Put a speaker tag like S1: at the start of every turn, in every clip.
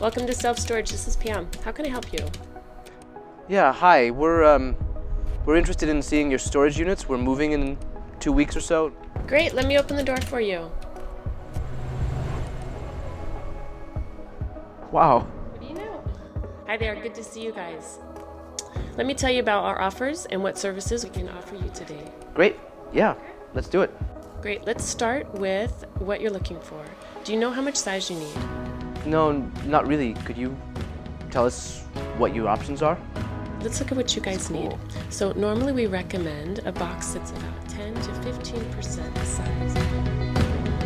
S1: Welcome to Self Storage. This is Pam. How can I help you?
S2: Yeah, hi. We're um, we're interested in seeing your storage units. We're moving in two weeks or so.
S1: Great, let me open the door for you.
S2: Wow.
S1: What do you know? Hi there, good to see you guys. Let me tell you about our offers and what services we can offer you today.
S2: Great. Yeah, let's do it.
S1: Great, let's start with what you're looking for. Do you know how much size you need?
S2: No, not really. Could you tell us what your options are?
S1: Let's look at what you guys
S2: Cool.
S1: need. So normally we recommend a box that's about 10 to 15% the size.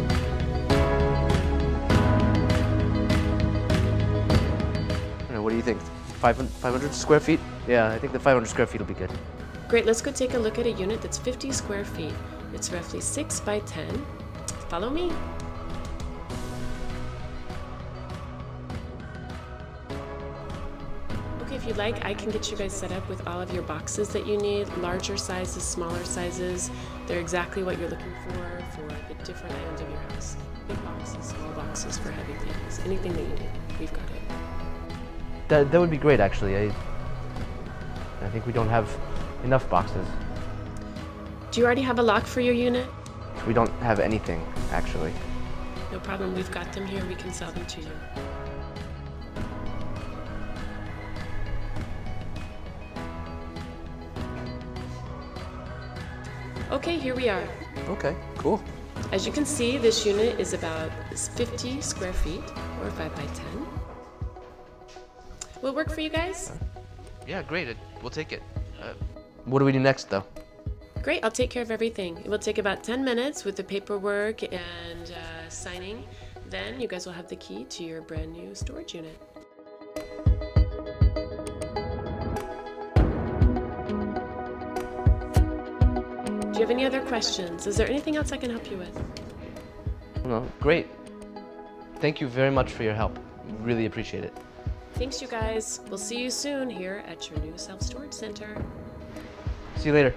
S2: Know, what do you think? 500, 500 square feet? Yeah, I think the 500 square feet will be good.
S1: Great, let's go take a look at a unit that's 50 square feet. It's roughly 6 by 10. Follow me. Okay, if you'd like, I can get you guys set up with all of your boxes that you need larger sizes, smaller sizes. They're exactly what you're looking for for the different ends of your house. Big boxes, small boxes for heavy things. Anything that you need, we've got it.
S2: That, that would be great, actually. I, I think we don't have enough boxes.
S1: Do you already have a lock for your unit?
S2: We don't have anything, actually.
S1: No problem, we've got them here. We can sell them to you. Okay, here we are.
S2: Okay, cool.
S1: As you can see, this unit is about 50 square feet, or 5 by 10. Will it work for you guys?
S2: Yeah, great. We'll take it. Uh, what do we do next, though?
S1: Great, I'll take care of everything. It will take about 10 minutes with the paperwork and uh, signing. Then you guys will have the key to your brand new storage unit. Have any other questions? Is there anything else I can help you with?
S2: No, great. Thank you very much for your help. Really appreciate it.
S1: Thanks, you guys. We'll see you soon here at your new self storage center.
S2: See you later.